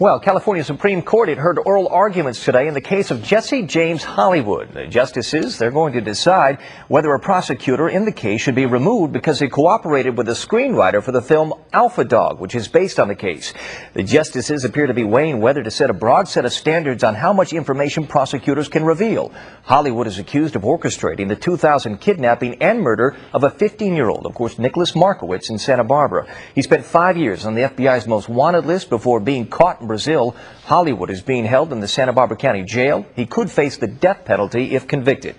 Well, California Supreme Court had heard oral arguments today in the case of Jesse James Hollywood. The justices, they're going to decide whether a prosecutor in the case should be removed because he cooperated with the screenwriter for the film Alpha Dog, which is based on the case. The justices appear to be weighing whether to set a broad set of standards on how much information prosecutors can reveal. Hollywood is accused of orchestrating the 2000 kidnapping and murder of a 15-year-old, of course, Nicholas Markowitz in Santa Barbara. He spent five years on the FBI's most wanted list before being caught Brazil. Hollywood is being held in the Santa Barbara County Jail. He could face the death penalty if convicted.